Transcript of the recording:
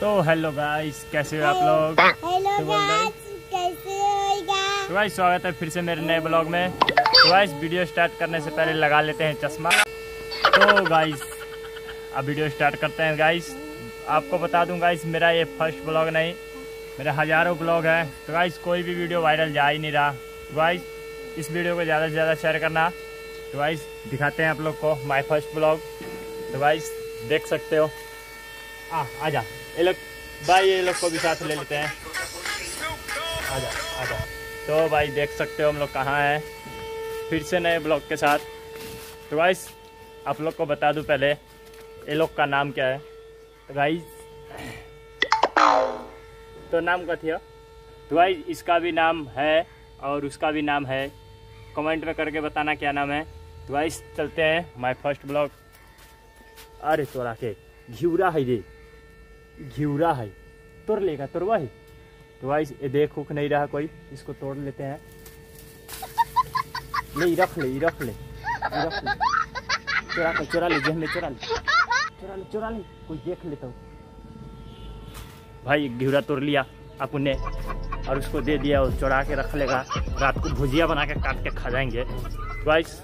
तो hello guys कैसे हो आप लोग? हेलो तो गाइस कैसे होगा तो गाइस स्वागत है फिर से मेरे नए ब्लॉग में। तो गाइस वीडियो स्टार्ट करने से पहले लगा लेते हैं चश्मा। तो गाइस अब वीडियो स्टार्ट करते हैं गाइस आपको बता दूँ गाइस मेरा ये फ़र्स्ट ब्लॉग नहीं मेरा हज़ारों ब्लॉग है। तो गाइस कोई भी वीडियो वायरल जा ही नहीं रहा। तो गाइस इस वीडियो को ज़्यादा से ज़्यादा शेयर करना। तो गाइस दिखाते हैं आप लोग को माय फ़र्स्ट ब्लॉग तो गाइस देख सकते हो। आ आजा ये लोग, भाई, ये लोग को भी साथ ले लेते हैं। आजा आजा तो भाई, देख सकते हो हम लोग कहाँ हैं। फिर से नए ब्लॉग के साथ। तो गाइस आप लोग को बता दूँ पहले, ये लोग का नाम क्या है? तो गाइस तो नाम क्या थी? तो गाइस इसका भी नाम है और उसका भी नाम है। कमेंट में करके बताना क्या नाम है। तो गाइस चलते हैं माय फ़र्स्ट ब्लॉग अरे, तोरा के, घिउरा है रे घिउरा है तोड़ लेगा तोड़वा है। तो गाइस, ये देख उख नहीं रहा कोई, इसको तोड़ लेते हैं। ई रख ले रख ले रख ले। चुरा ले चुरा ले चुरा ले। चुरा ले चुरा ले, कोई देख लेता हूँ। भाई, घिउरा तोड़ लिया अपन, और उसको दे दिया, और चुरा के रख लेगा। रात को भुजिया बना के काट के खा जाएँगे। गाइस